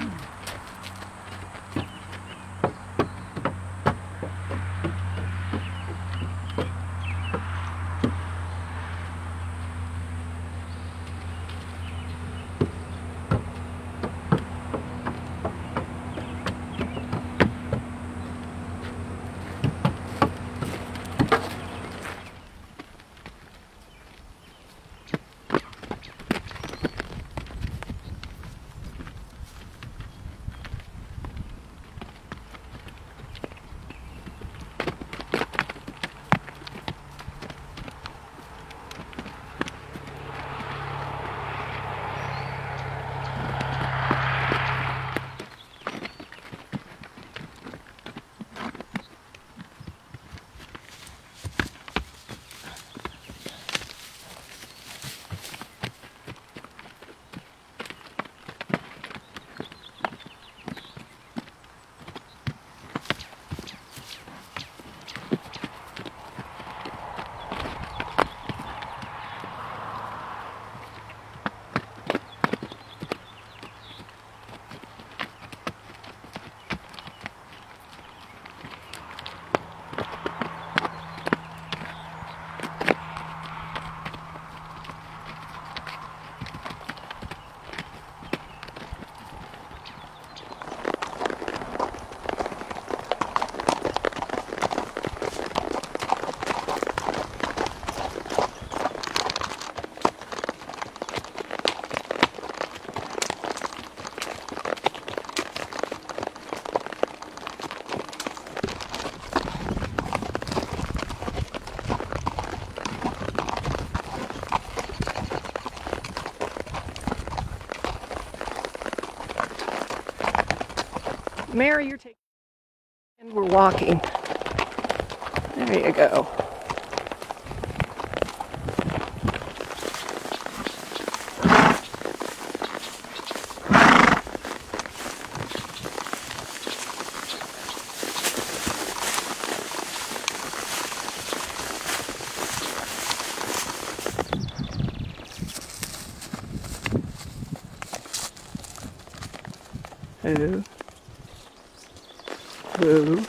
Mm. Mary, you're taking, and we're walking. There you go. Who? Who?